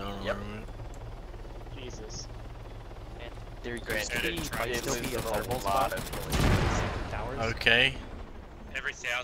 Don't Yep. Jesus. There they're granted, be a lot of Okay. Every thousand